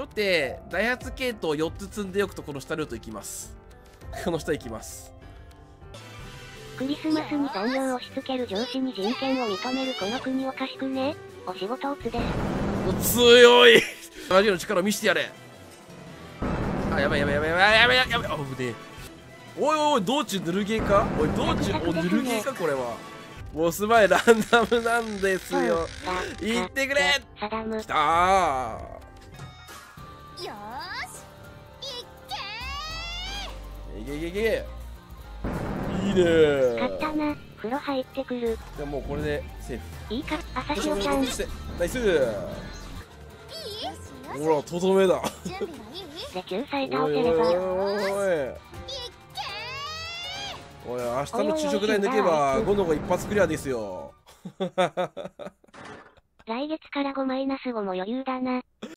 ちょっとダイハツ系統4つ積んでおくとこの下ルート行きます。この下行きます。クリスマスに残業を押し付ける上司に人権を認めるこの国おかしくね。お仕事おつで。す強い。マジの力を見せてやれ。あやばいやばいやばいやばい。やばいやばいやばい。あぶねえ。おいおい道中ぬるゲーか？おい道中おぬるゲーか？これは。ボス前ランダムなんですよ。言ってくれ。サダム。きたーよー。しいっけいけいけいけいいね勝ったな風呂入ってくるじゃあもうこれでセーフいいか朝よしよ日ちゃんナイスーいいほらとどめだ準備はいいで救済倒おいおいおいせればおいおい明日の昼食代抜けば5の5一発クリアですよ来月から5マイナス5も余裕だな